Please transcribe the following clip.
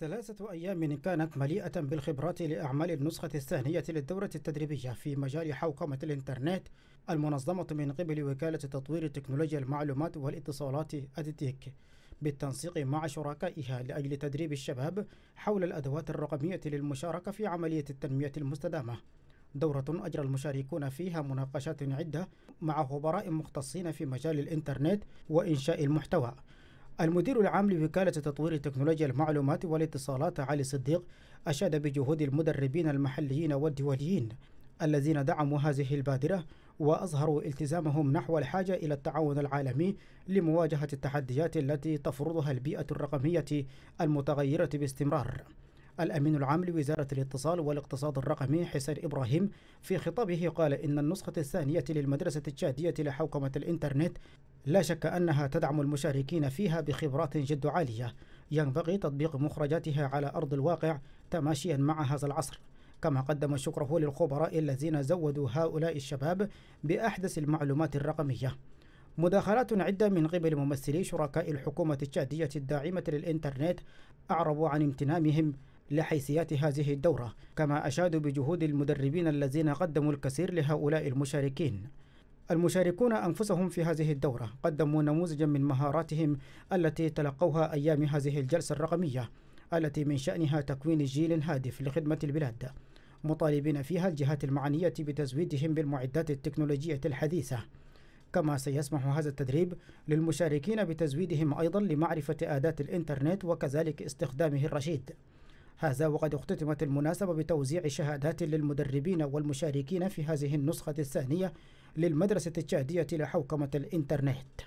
ثلاثة أيام كانت مليئة بالخبرات لأعمال النسخة الثانية للدورة التدريبية في مجال حوكمة الإنترنت المنظمة من قبل وكالة تطوير تكنولوجيا المعلومات والاتصالات أديتيك بالتنسيق مع شركائها لأجل تدريب الشباب حول الأدوات الرقمية للمشاركة في عملية التنمية المستدامة. دورة أجرى المشاركون فيها مناقشات عدة مع خبراء مختصين في مجال الإنترنت وإنشاء المحتوى. المدير العام لوكالة تطوير تكنولوجيا المعلومات والاتصالات علي صديق أشاد بجهود المدربين المحليين والدوليين الذين دعموا هذه البادرة وأظهروا التزامهم نحو الحاجة إلى التعاون العالمي لمواجهة التحديات التي تفرضها البيئة الرقمية المتغيرة باستمرار. الأمين العام لوزارة الاتصال والاقتصاد الرقمي حسين إبراهيم في خطابه قال إن النسخة الثانية للمدرسة التشادية لحوكمة الإنترنت لا شك أنها تدعم المشاركين فيها بخبرات جد عالية ينبغي تطبيق مخرجاتها على أرض الواقع تماشيا مع هذا العصر. كما قدم شكره للخبراء الذين زودوا هؤلاء الشباب بأحدث المعلومات الرقمية. مداخلات عدة من قبل ممثلي شركاء الحكومة التشادية الداعمة للإنترنت أعربوا عن امتنانهم لحيثيات هذه الدورة كما أشادوا بجهود المدربين الذين قدموا الكثير لهؤلاء المشاركين. المشاركون أنفسهم في هذه الدورة قدموا نموذجا من مهاراتهم التي تلقوها أيام هذه الجلسة الرقمية التي من شأنها تكوين جيل هادف لخدمة البلاد. مطالبين فيها الجهات المعنية بتزويدهم بالمعدات التكنولوجية الحديثة. كما سيسمح هذا التدريب للمشاركين بتزويدهم أيضا لمعرفة آدات الإنترنت وكذلك استخدامه الرشيد. هذا وقد اختتمت المناسبة بتوزيع شهادات للمدربين والمشاركين في هذه النسخة الثانية للمدرسة التشادية لحوكمة الإنترنت.